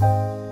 了。